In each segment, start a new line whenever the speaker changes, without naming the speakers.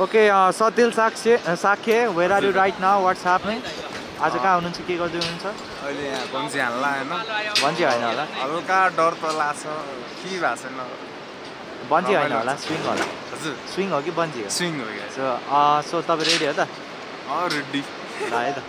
Okay सतिल साक्ष्य साख्य where are you right now what's happening आज कहाँ हुनुहुन्छ? के गर्दै हुनुहुन्छ?
अहिले यहाँ बन्जी हाल्ला होइन।
बन्जी होइन होला।
हल्का डर त लाग्छ। के भएको छैन?
बन्जी होइन होला। स्विङ होला।
हजुर।
स्विङ हो कि बन्जी हो?
स्विङ हो
सो सो तपाईँ रेडी हो त?
रेडी
ल है त।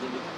Dios.